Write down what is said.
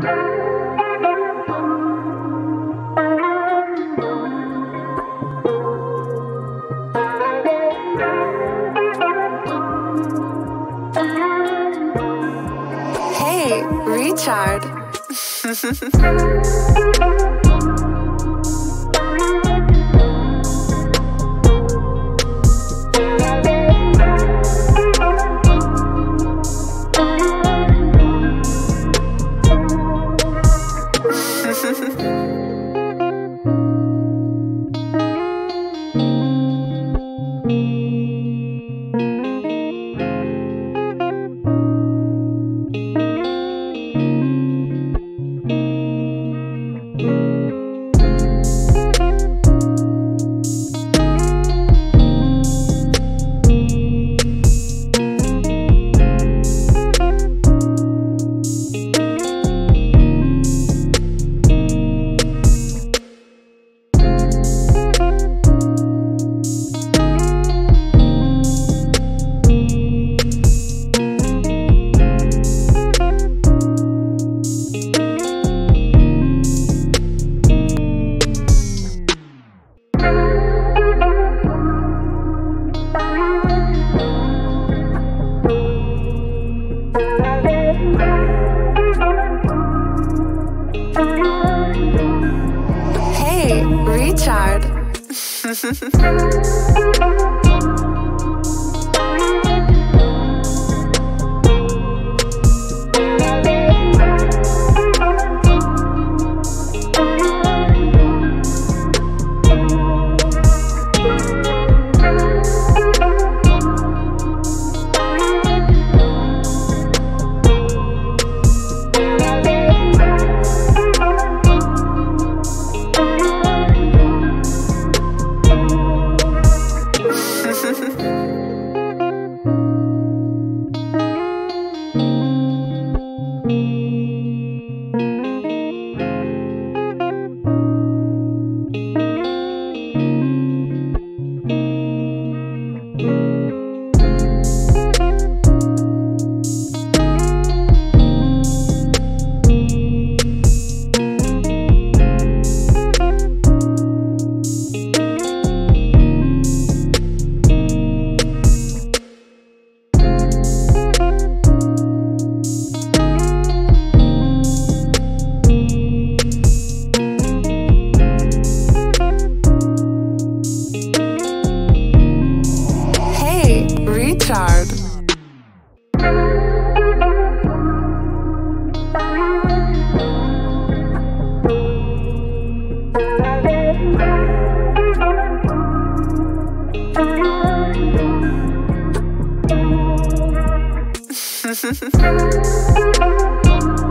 Hey, Richard. Hey, Richard. Hey, Thank you.